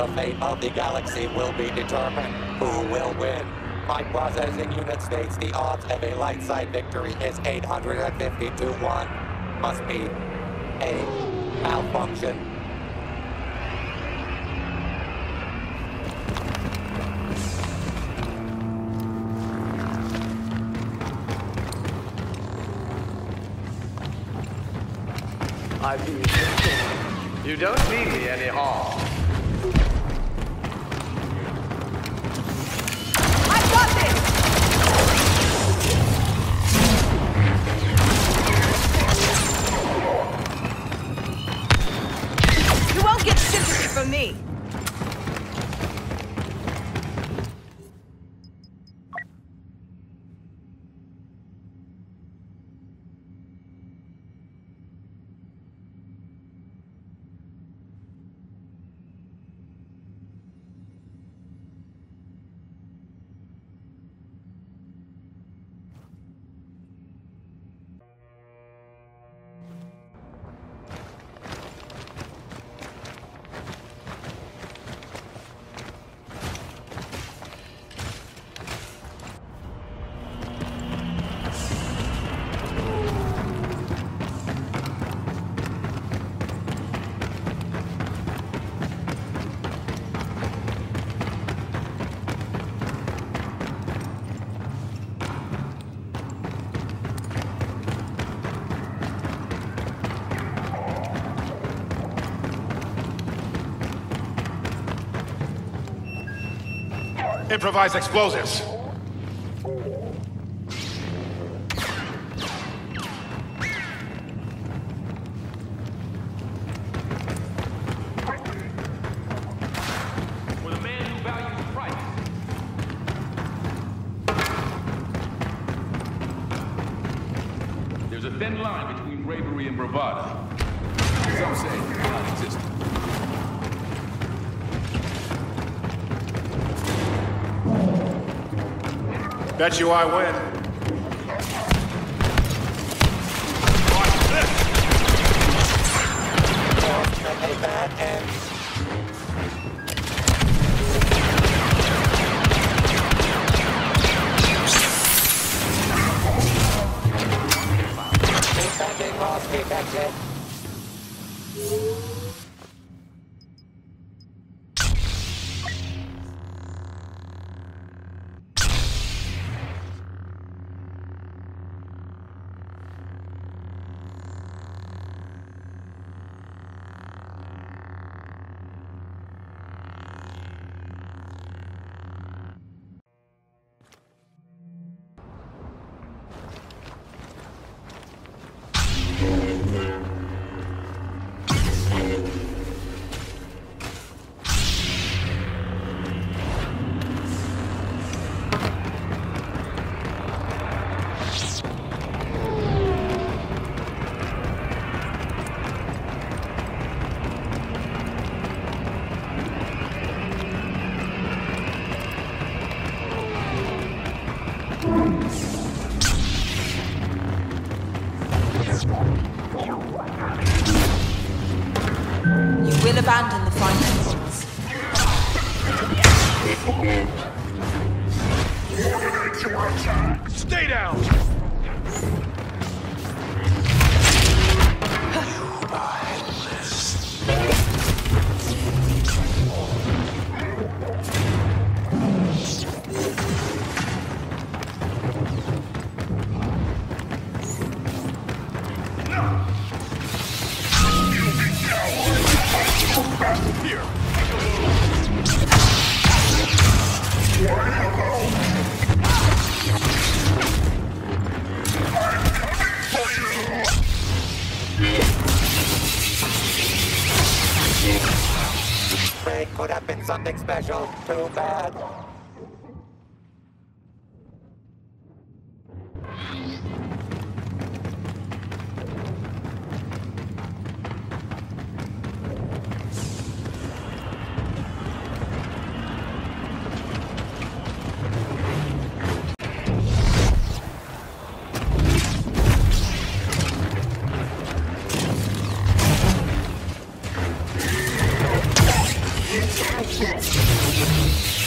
the fate of the galaxy will be determined. Who will win? My processing unit states the odds of a light side victory is 850 to 1. Must be a malfunction. I've. You don't mean me any harm. From me! Improvise explosives. There's a thin line between bravery and bravado. Some say non-existent. Bet you I win. A bad will abandon the finals. Stay down! Here. Raid could have been something special. Too bad. Darkness.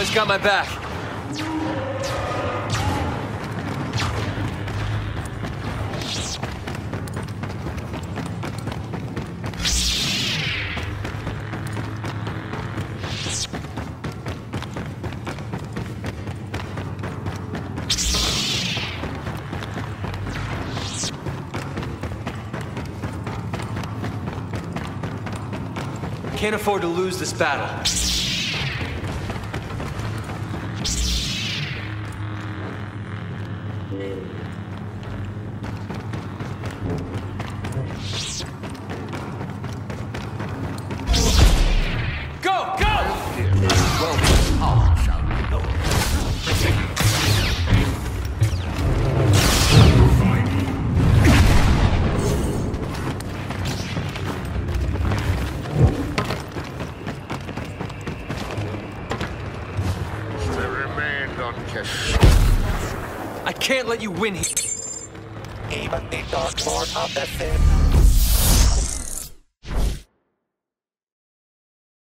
Always got my back. Can't afford to lose this battle. Remained. I can't let you win here. Even the Dark Lord of the Sith